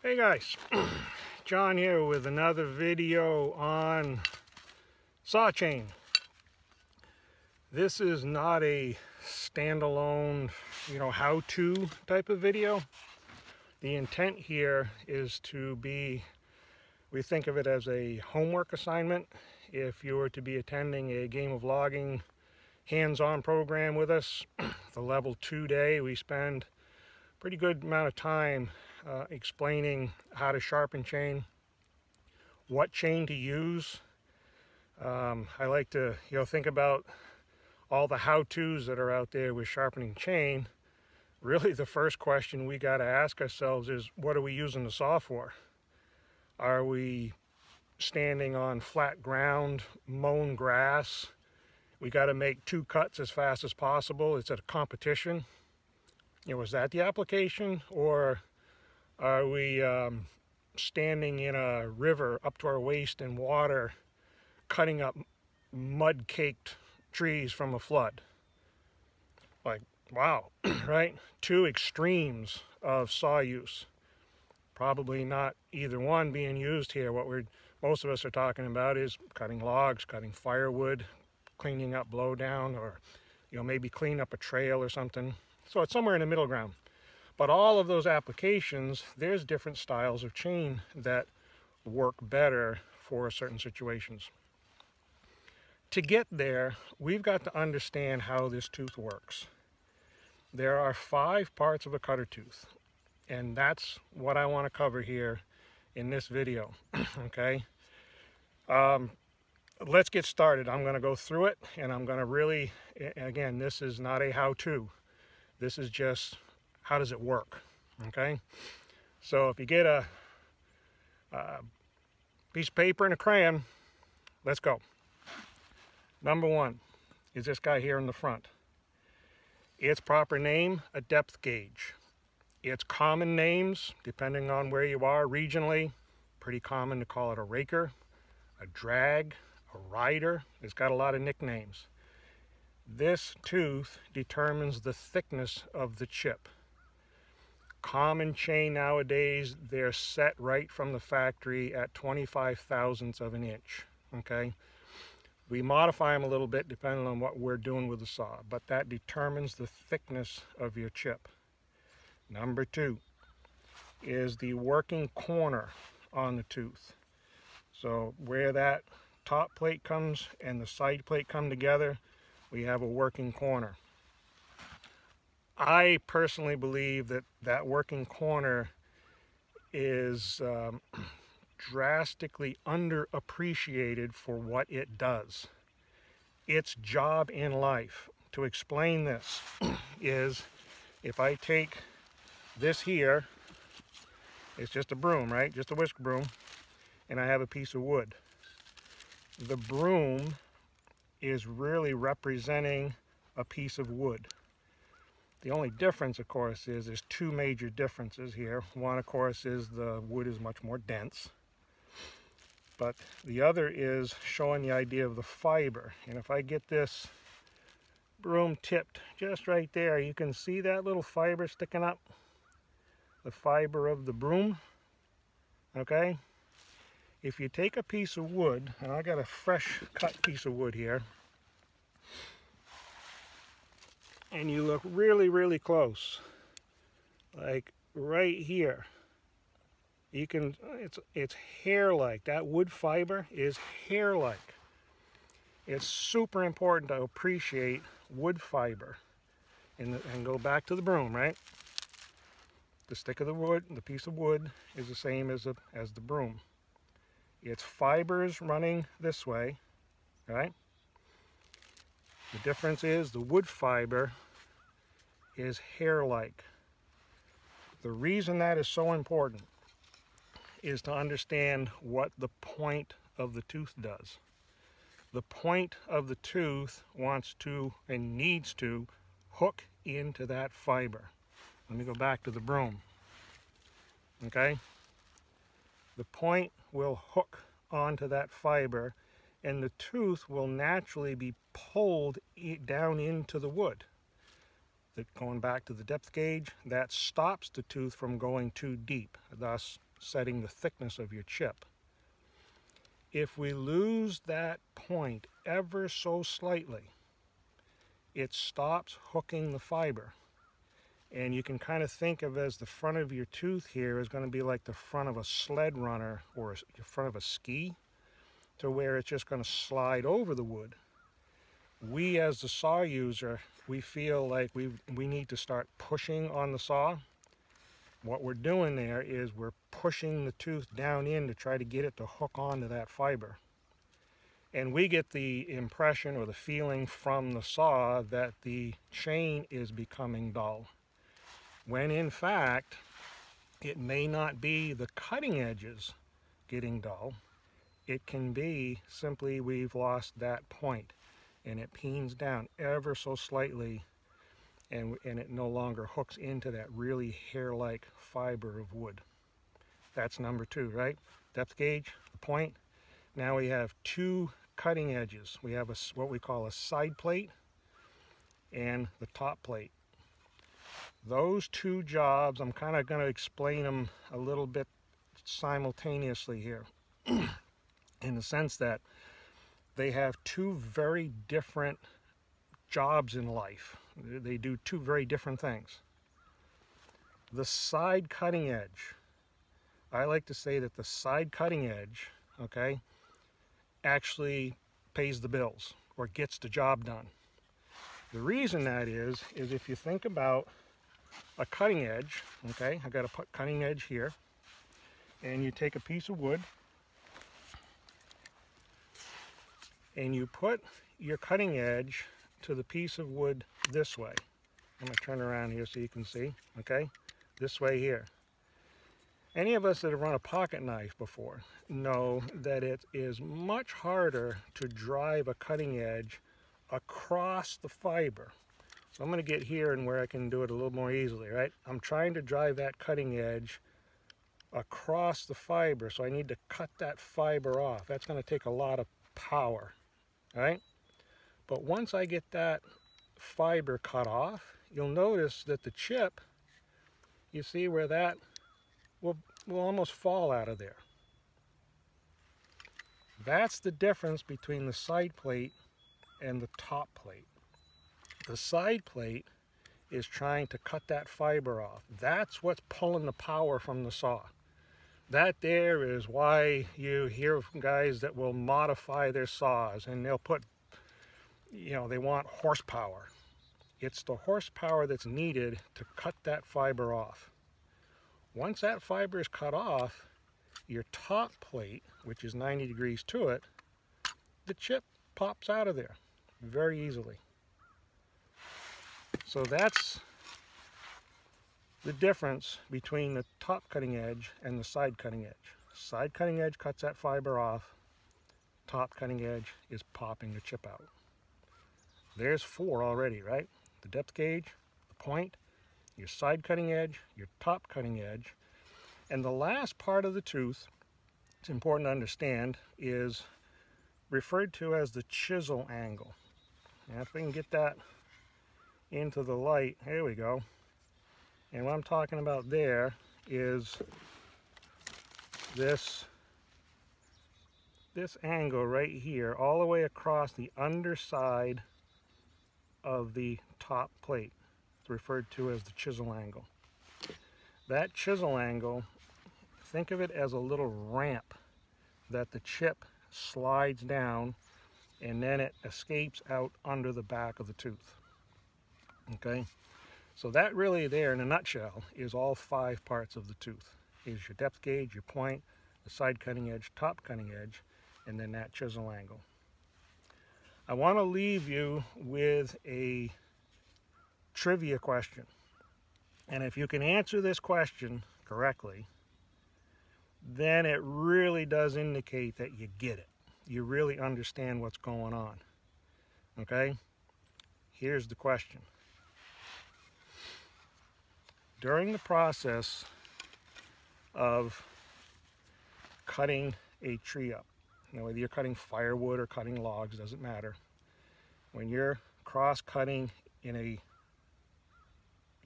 Hey guys, John here with another video on saw chain. This is not a standalone, you know, how-to type of video. The intent here is to be, we think of it as a homework assignment. If you were to be attending a game of logging hands-on program with us, the level two day, we spend pretty good amount of time uh, explaining how to sharpen chain, what chain to use. Um, I like to you know think about all the how-tos that are out there with sharpening chain. Really the first question we got to ask ourselves is what are we using the saw for? Are we standing on flat ground, mown grass? We got to make two cuts as fast as possible. It's a competition you know, is that the application or are we um, standing in a river up to our waist in water cutting up mud-caked trees from a flood? Like, wow, right? Two extremes of saw use. Probably not either one being used here. What we're most of us are talking about is cutting logs, cutting firewood, cleaning up blowdown, or you know maybe clean up a trail or something. So it's somewhere in the middle ground. But all of those applications, there's different styles of chain that work better for certain situations. To get there, we've got to understand how this tooth works. There are five parts of a cutter tooth, and that's what I want to cover here in this video, okay? Um, let's get started. I'm going to go through it, and I'm going to really, again, this is not a how-to. This is just how does it work, okay? So if you get a, a piece of paper and a crayon, let's go. Number one is this guy here in the front. Its proper name, a depth gauge. Its common names, depending on where you are regionally, pretty common to call it a raker, a drag, a rider. It's got a lot of nicknames. This tooth determines the thickness of the chip. Common chain nowadays, they're set right from the factory at 25 thousandths of an inch, okay? We modify them a little bit depending on what we're doing with the saw, but that determines the thickness of your chip. Number two is the working corner on the tooth. So where that top plate comes and the side plate come together, we have a working corner. I personally believe that that working corner is um, drastically underappreciated for what it does. Its job in life, to explain this, is if I take this here, it's just a broom, right? Just a whisk broom, and I have a piece of wood. The broom is really representing a piece of wood. The only difference, of course, is there's two major differences here. One, of course, is the wood is much more dense. But the other is showing the idea of the fiber. And if I get this broom tipped just right there, you can see that little fiber sticking up. The fiber of the broom. Okay? if you take a piece of wood, and I got a fresh cut piece of wood here, and you look really, really close, like right here, you can, it's, it's hair-like. That wood fiber is hair-like. It's super important to appreciate wood fiber. And, and go back to the broom, right? The stick of the wood, the piece of wood, is the same as, a, as the broom. It's fibers running this way, right? The difference is the wood fiber is hair-like. The reason that is so important is to understand what the point of the tooth does. The point of the tooth wants to and needs to hook into that fiber. Let me go back to the broom. Okay? the point will hook onto that fiber and the tooth will naturally be pulled down into the wood. That going back to the depth gauge, that stops the tooth from going too deep, thus setting the thickness of your chip. If we lose that point ever so slightly, it stops hooking the fiber. And you can kind of think of as the front of your tooth here is going to be like the front of a sled runner or the front of a ski to where it's just going to slide over the wood. We as the saw user, we feel like we we need to start pushing on the saw. What we're doing there is we're pushing the tooth down in to try to get it to hook onto that fiber. And we get the impression or the feeling from the saw that the chain is becoming dull when in fact it may not be the cutting edges getting dull. It can be simply we've lost that point and it peens down ever so slightly and, and it no longer hooks into that really hair-like fiber of wood. That's number two, right? Depth gauge, the point. Now we have two cutting edges. We have a, what we call a side plate and the top plate those two jobs, I'm kind of going to explain them a little bit simultaneously here in the sense that they have two very different jobs in life. They do two very different things. The side cutting edge, I like to say that the side cutting edge, okay, actually pays the bills or gets the job done. The reason that is, is if you think about a cutting edge, okay? I got a cutting edge here. And you take a piece of wood and you put your cutting edge to the piece of wood this way. I'm going to turn around here so you can see, okay? This way here. Any of us that have run a pocket knife before know that it is much harder to drive a cutting edge across the fiber so I'm going to get here and where I can do it a little more easily, right? I'm trying to drive that cutting edge across the fiber, so I need to cut that fiber off. That's going to take a lot of power, right? But once I get that fiber cut off, you'll notice that the chip, you see where that will, will almost fall out of there. That's the difference between the side plate and the top plate. The side plate is trying to cut that fiber off. That's what's pulling the power from the saw. That there is why you hear from guys that will modify their saws and they'll put, you know, they want horsepower. It's the horsepower that's needed to cut that fiber off. Once that fiber is cut off, your top plate, which is 90 degrees to it, the chip pops out of there very easily. So that's the difference between the top cutting edge and the side cutting edge. Side cutting edge cuts that fiber off. Top cutting edge is popping the chip out. There's four already, right? The depth gauge, the point, your side cutting edge, your top cutting edge, and the last part of the tooth, it's important to understand, is referred to as the chisel angle. Now if we can get that into the light. Here we go. And what I'm talking about there is this this angle right here all the way across the underside of the top plate. It's referred to as the chisel angle. That chisel angle, think of it as a little ramp that the chip slides down and then it escapes out under the back of the tooth okay so that really there in a nutshell is all five parts of the tooth. Is your depth gauge your point the side cutting edge top cutting edge and then that chisel angle. I want to leave you with a trivia question. And if you can answer this question correctly then it really does indicate that you get it. You really understand what's going on. Okay? Here's the question during the process of cutting a tree up, know, whether you're cutting firewood or cutting logs, doesn't matter. When you're cross cutting in a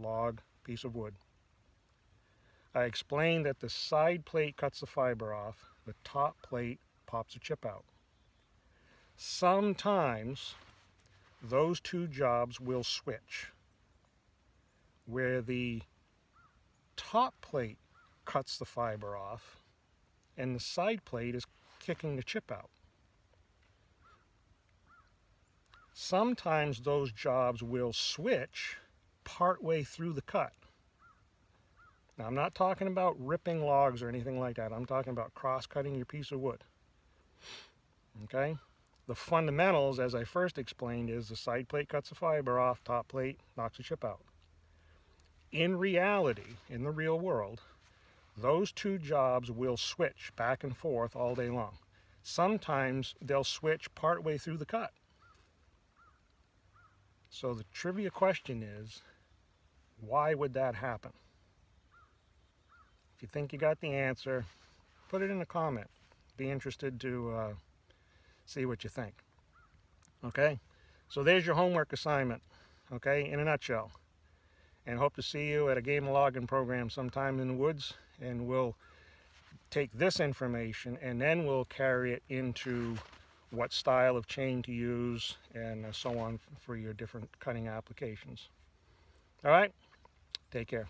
log piece of wood, I explained that the side plate cuts the fiber off, the top plate pops a chip out. Sometimes those two jobs will switch where the top plate cuts the fiber off and the side plate is kicking the chip out. Sometimes those jobs will switch partway through the cut. Now I'm not talking about ripping logs or anything like that. I'm talking about cross-cutting your piece of wood. Okay? The fundamentals, as I first explained, is the side plate cuts the fiber off, top plate knocks the chip out. In reality, in the real world, those two jobs will switch back and forth all day long. Sometimes they'll switch partway through the cut. So the trivia question is, why would that happen? If you think you got the answer, put it in a comment. Be interested to uh, see what you think. Okay? So there's your homework assignment, okay, in a nutshell. And hope to see you at a game logging program sometime in the woods, and we'll take this information and then we'll carry it into what style of chain to use and uh, so on for your different cutting applications. All right, take care.